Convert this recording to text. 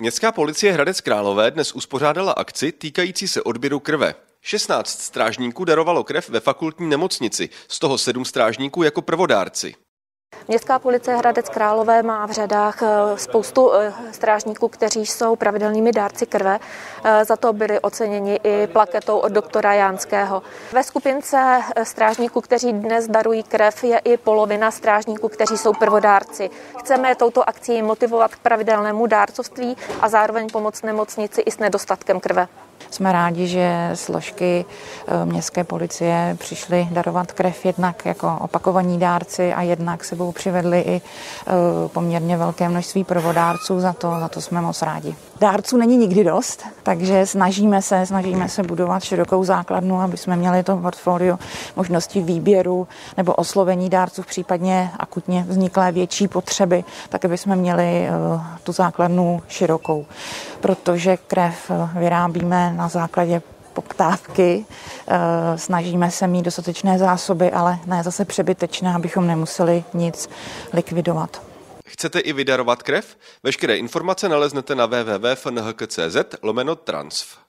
Městská policie Hradec Králové dnes uspořádala akci týkající se odběru krve. 16 strážníků darovalo krev ve fakultní nemocnici, z toho 7 strážníků jako prvodárci. Městská policie Hradec Králové má v řadách eh, spoustu eh, strážníků, kteří jsou pravidelnými dárci krve. Eh, za to byli oceněni i plaketou od doktora Jánského. Ve skupince strážníků, kteří dnes darují krev, je i polovina strážníků, kteří jsou prvodárci. Chceme touto akcí motivovat k pravidelnému dárcovství a zároveň pomoct nemocnici i s nedostatkem krve. Jsme rádi, že složky eh, městské policie přišly darovat krev jednak jako opakovaní dárci a jednak sebou přivedli i eh, poměrně velké množství provodárců. Za to, za to jsme moc rádi. Dárců není nikdy dost, takže snažíme se, snažíme se budovat širokou základnu, aby jsme měli to portfolio možnosti výběru nebo oslovení dárců případně akutně vzniklé větší potřeby, tak aby jsme měli eh, tu základnu širokou. Protože krev vyrábíme na základě poptávky. Eh, snažíme se mít dostatečné zásoby, ale ne zase přebytečné, abychom nemuseli nic likvidovat. Chcete i vydarovat krev? Veškeré informace naleznete na www.fnhk.cz lomeno transf.